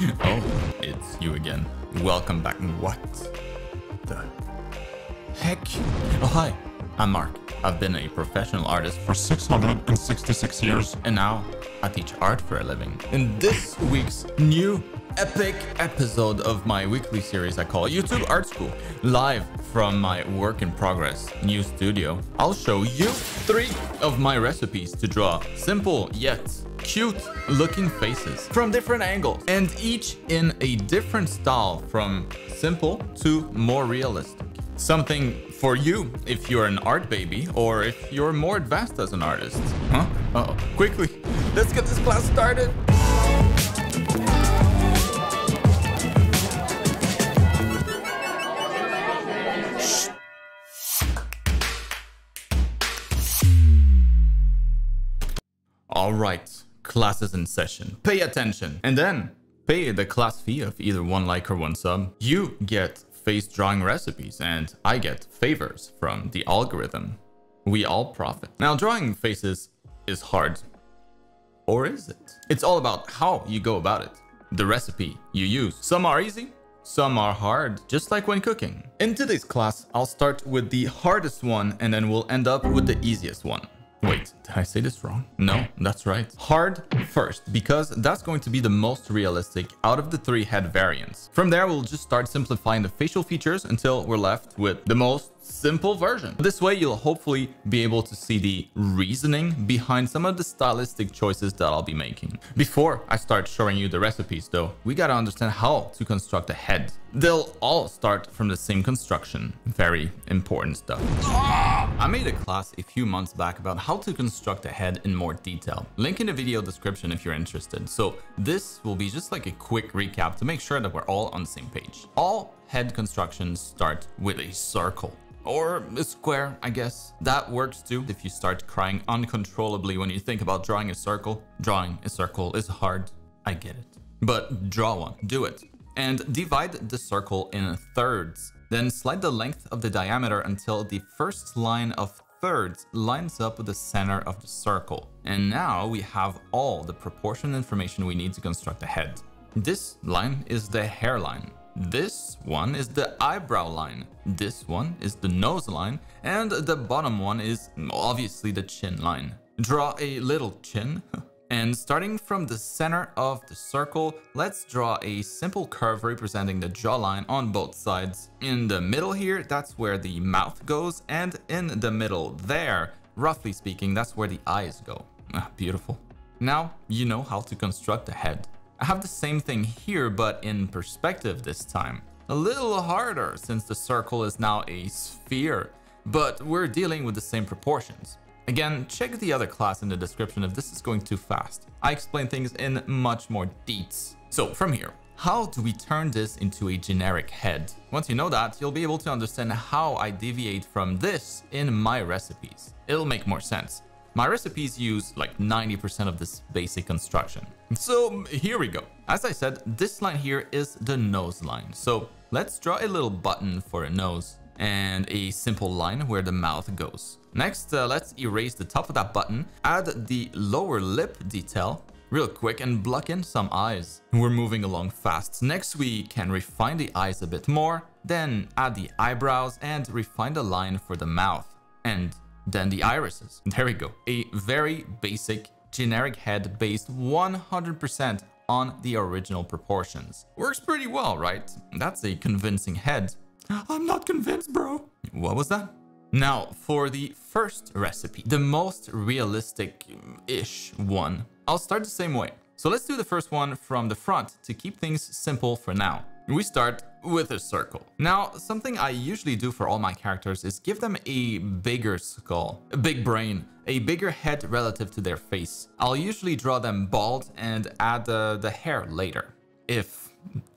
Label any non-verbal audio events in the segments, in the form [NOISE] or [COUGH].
[LAUGHS] Oh, it's you again. Welcome back. What the heck? Oh, hi. I'm Marc. I've been a professional artist for 666 years. And now I teach art for a living. In this week's new epic episode of my weekly series I call YouTube Art School, live from my work in progress new studio, I'll show you three of my recipes to draw simple yet cute looking faces from different angles and each in a different style from simple to more realistic. Something for you if you're an art baby or if you're more advanced as an artist. Huh? Uh oh Quickly, let's get this class started. All right, class is in session. Pay attention. And then pay the class fee of either one like or one sub. You get face drawing recipes and I get favors from the algorithm. We all profit. Now drawing faces is hard. Or is it? It's all about how you go about it. The recipe you use. Some are easy, some are hard, just like when cooking. In today's class, I'll start with the hardest one and then we'll end up with the easiest one. Wait, did I say this wrong? No, that's right. Hard first, because that's going to be the most realistic out of the three head variants. From there, we'll just start simplifying the facial features until we're left with the most simple version. This way, you'll hopefully be able to see the reasoning behind some of the stylistic choices that I'll be making. Before I start showing you the recipes though, we gotta understand how to construct a head. They'll all start from the same construction. Very important stuff. I made a class a few months back about how to construct a head in more detail. Link in the video description if you're interested. So this will be just like a quick recap to make sure that we're all on the same page. All head constructions start with a circle or a square, I guess. That works too if you start crying uncontrollably when you think about drawing a circle. Drawing a circle is hard, I get it. But draw one, do it. And divide the circle in thirds. Then slide the length of the diameter until the first line of thirds lines up with the center of the circle. And now we have all the proportion information we need to construct a head. This line is the hairline. This one is the eyebrow line. This one is the nose line. And the bottom one is obviously the chin line. Draw a little chin. [LAUGHS] And starting from the center of the circle, let's draw a simple curve representing the jawline on both sides. In the middle here, that's where the mouth goes. And in the middle there, roughly speaking, that's where the eyes go. Ah, beautiful. Now you know how to construct a head. I have the same thing here, but in perspective this time. A little harder since the circle is now a sphere, but we're dealing with the same proportions. Again, check the other class in the description if this is going too fast. I explain things in much more deets. So from here, how do we turn this into a generic head? Once you know that, you'll be able to understand how I deviate from this in my recipes. It'll make more sense. My recipes use like 90% of this basic construction. So here we go. As I said, this line here is the nose line. So let's draw a little button for a nose and a simple line where the mouth goes. Next, uh, let's erase the top of that button, add the lower lip detail real quick and block in some eyes. We're moving along fast. Next, we can refine the eyes a bit more, then add the eyebrows and refine the line for the mouth. And then the irises. There we go. A very basic generic head based 100% on the original proportions. Works pretty well, right? That's a convincing head. [GASPS] I'm not convinced, bro. What was that? Now, for the first recipe, the most realistic-ish one, I'll start the same way. So let's do the first one from the front to keep things simple for now. We start with a circle. Now, something I usually do for all my characters is give them a bigger skull, a big brain, a bigger head relative to their face. I'll usually draw them bald and add uh, the hair later, if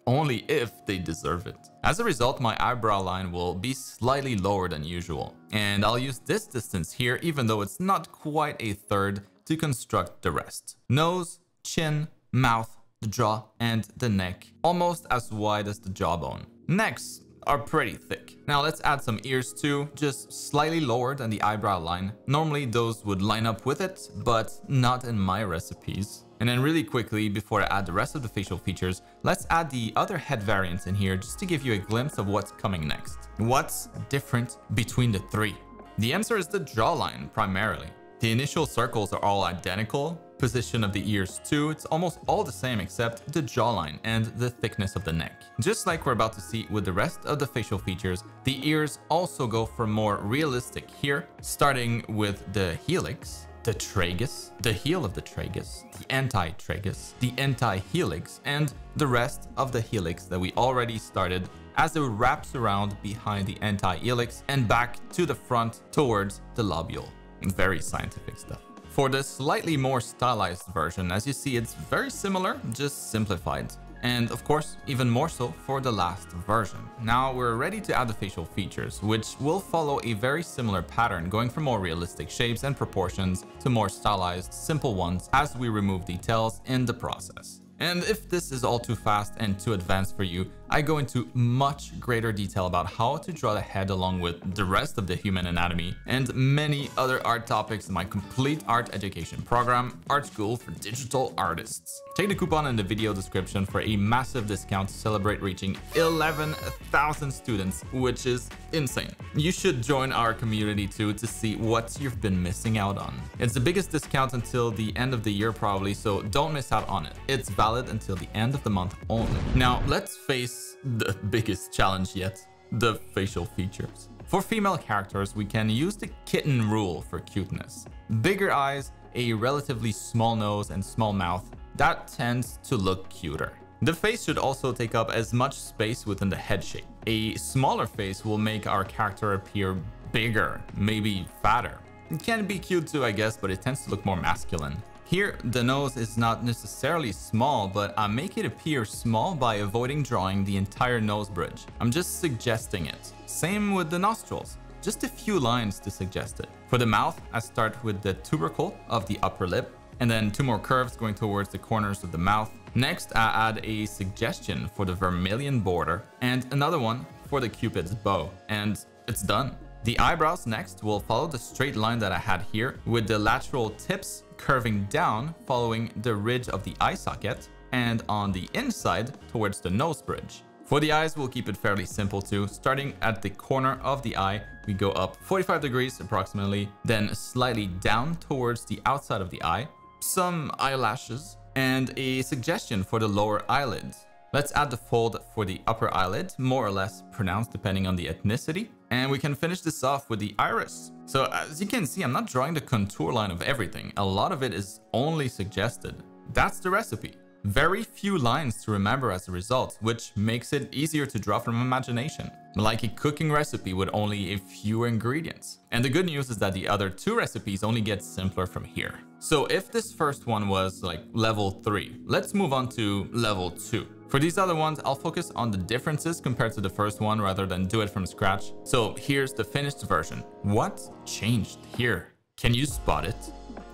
only if they deserve it. As a result, my eyebrow line will be slightly lower than usual. And I'll use this distance here, even though it's not quite a third, to construct the rest. Nose, chin, mouth, the jaw, and the neck, almost as wide as the jawbone. Necks are pretty thick. Now let's add some ears too, just slightly lower than the eyebrow line. Normally those would line up with it, but not in my recipes. And then really quickly, before I add the rest of the facial features, let's add the other head variants in here just to give you a glimpse of what's coming next. What's different between the three? The answer is the jawline, primarily. The initial circles are all identical, position of the ears too, it's almost all the same except the jawline and the thickness of the neck. Just like we're about to see with the rest of the facial features, the ears also go for more realistic here, starting with the helix, the tragus, the heel of the tragus, the anti-tragus, the anti-helix, and the rest of the helix that we already started as it wraps around behind the anti-helix and back to the front towards the lobule. Very scientific stuff. For the slightly more stylized version, as you see, it's very similar, just simplified. And of course, even more so for the last version. Now we're ready to add the facial features, which will follow a very similar pattern, going from more realistic shapes and proportions to more stylized, simple ones as we remove details in the process. And if this is all too fast and too advanced for you, I go into much greater detail about how to draw the head along with the rest of the human anatomy and many other art topics in my complete art education program, Art School for Digital Artists. Take the coupon in the video description for a massive discount to celebrate reaching 11,000 students, which is insane. You should join our community too to see what you've been missing out on. It's the biggest discount until the end of the year probably, so don't miss out on it. It's valid until the end of the month only. Now let's face the biggest challenge yet, the facial features. For female characters, we can use the kitten rule for cuteness. Bigger eyes, a relatively small nose and small mouth, that tends to look cuter. The face should also take up as much space within the head shape. A smaller face will make our character appear bigger, maybe fatter. It can be cute too, I guess, but it tends to look more masculine. Here, the nose is not necessarily small, but I make it appear small by avoiding drawing the entire nose bridge. I'm just suggesting it. Same with the nostrils, just a few lines to suggest it. For the mouth, I start with the tubercle of the upper lip, and then two more curves going towards the corners of the mouth. Next, I add a suggestion for the vermilion border, and another one for the cupid's bow, and it's done. The eyebrows next will follow the straight line that I had here with the lateral tips curving down following the ridge of the eye socket and on the inside towards the nose bridge. For the eyes, we'll keep it fairly simple too. Starting at the corner of the eye, we go up 45 degrees approximately, then slightly down towards the outside of the eye, some eyelashes, and a suggestion for the lower eyelids. Let's add the fold for the upper eyelid, more or less pronounced depending on the ethnicity. And we can finish this off with the iris. So as you can see, I'm not drawing the contour line of everything. A lot of it is only suggested. That's the recipe. Very few lines to remember as a result, which makes it easier to draw from imagination. Like a cooking recipe with only a few ingredients. And the good news is that the other two recipes only get simpler from here. So if this first one was like level 3, let's move on to level 2. For these other ones, I'll focus on the differences compared to the first one rather than do it from scratch. So here's the finished version. What changed here? Can you spot it?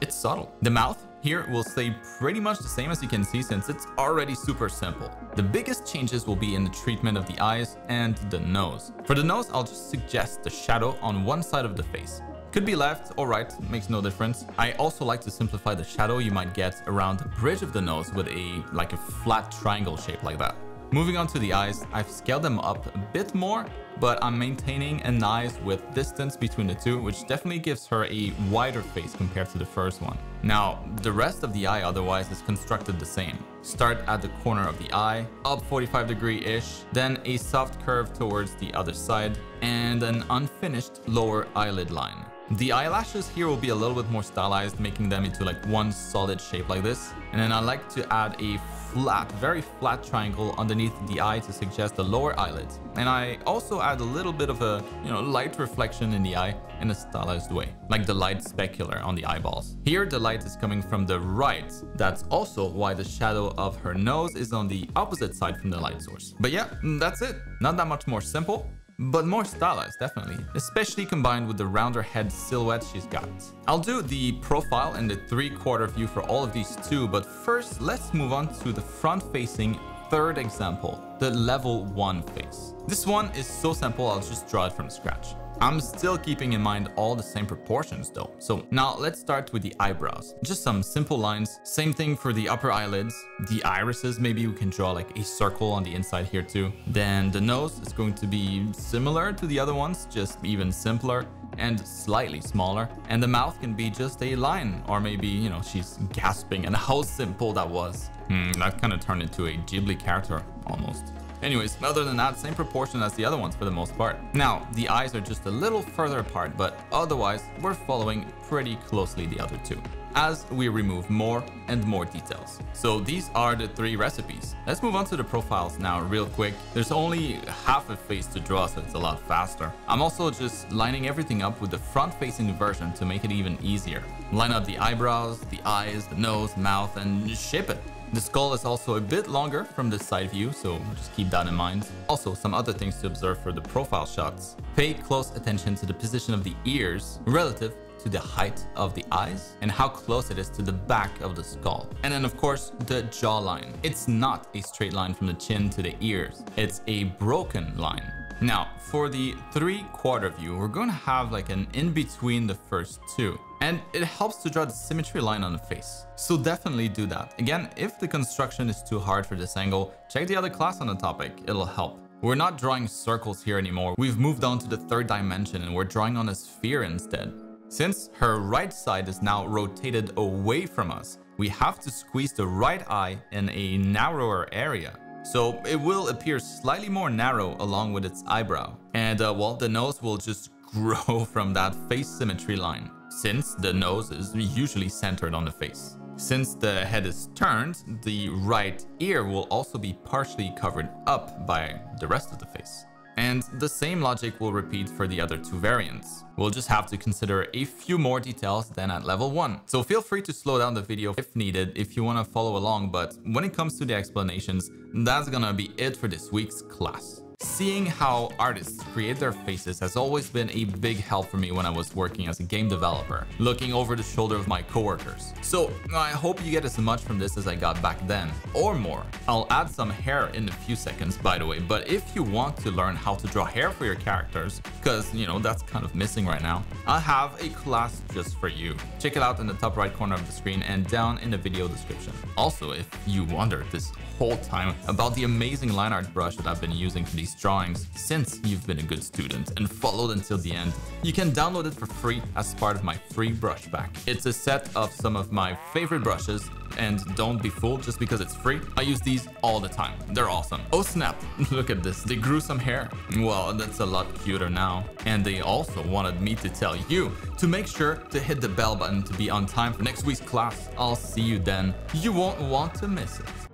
It's subtle. The mouth here we'll stay pretty much the same as you can see since it's already super simple. The biggest changes will be in the treatment of the eyes and the nose. For the nose, I'll just suggest the shadow on one side of the face. Could be left or right, makes no difference. I also like to simplify the shadow you might get around the bridge of the nose with a like a flat triangle shape like that. Moving on to the eyes, I've scaled them up a bit more, but I'm maintaining a nice width distance between the two, which definitely gives her a wider face compared to the first one. Now, the rest of the eye otherwise is constructed the same. Start at the corner of the eye, up 45 degree-ish, then a soft curve towards the other side, and an unfinished lower eyelid line. The eyelashes here will be a little bit more stylized, making them into like one solid shape like this. And then I like to add a flat, very flat triangle underneath the eye to suggest the lower eyelid. And I also add a little bit of a, you know, light reflection in the eye in a stylized way, like the light specular on the eyeballs. Here, the light is coming from the right. That's also why the shadow of her nose is on the opposite side from the light source. But yeah, mm, that's it. Not that much more simple but more stylized, definitely, especially combined with the rounder head silhouette she's got. I'll do the profile and the three-quarter view for all of these too, but first let's move on to the front-facing third example, the level 1 face. This one is so simple, I'll just draw it from scratch. I'm still keeping in mind all the same proportions though. So now let's start with the eyebrows. Just some simple lines. Same thing for the upper eyelids. The irises, maybe we can draw like a circle on the inside here too. Then the nose is going to be similar to the other ones, just even simpler and slightly smaller. And the mouth can be just a line, or maybe, you know, she's gasping and how simple that was. Hmm, that kind of turned into a Ghibli character almost. Anyways, other than that, same proportion as the other ones for the most part. Now, the eyes are just a little further apart, but otherwise, we're following pretty closely the other two as we remove more and more details. So these are the three recipes. Let's move on to the profiles now real quick. There's only half a face to draw, so it's a lot faster. I'm also just lining everything up with the front-facing version to make it even easier. Line up the eyebrows, the eyes, the nose, mouth, and shape it. The skull is also a bit longer from the side view, so just keep that in mind. Also, some other things to observe for the profile shots. Pay close attention to the position of the ears relative to the height of the eyes and how close it is to the back of the skull. And then of course, the jawline. It's not a straight line from the chin to the ears. It's a broken line. Now, for the three quarter view, we're going to have like an in between the first two. And it helps to draw the symmetry line on the face. So definitely do that. Again, if the construction is too hard for this angle, check the other class on the topic. It'll help. We're not drawing circles here anymore. We've moved on to the third dimension and we're drawing on a sphere instead. Since her right side is now rotated away from us, we have to squeeze the right eye in a narrower area. So it will appear slightly more narrow along with its eyebrow. And uh, well, the nose will just [LAUGHS] grow from that face symmetry line, since the nose is usually centered on the face. Since the head is turned, the right ear will also be partially covered up by the rest of the face. And the same logic will repeat for the other two variants. We'll just have to consider a few more details than at level 1. So feel free to slow down the video if needed if you want to follow along, but when it comes to the explanations, that's gonna be it for this week's class. Seeing how artists create their faces has always been a big help for me when I was working as a game developer, looking over the shoulder of my coworkers. So I hope you get as much from this as I got back then, or more. I'll add some hair in a few seconds by the way, but if you want to learn how to draw hair for your characters, because you know that's kind of missing right now, I have a class just for you. Check it out in the top right corner of the screen and down in the video description. Also, if you wondered this whole time about the amazing line art brush that I've been using for these these drawings since you've been a good student and followed until the end. You can download it for free as part of my free brush pack. It's a set of some of my favorite brushes and don't be fooled just because it's free. I use these all the time. They're awesome. Oh snap, [LAUGHS] look at this. They grew some hair. Well, that's a lot cuter now. And they also wanted me to tell you to make sure to hit the bell button to be on time for next week's class. I'll see you then. You won't want to miss it.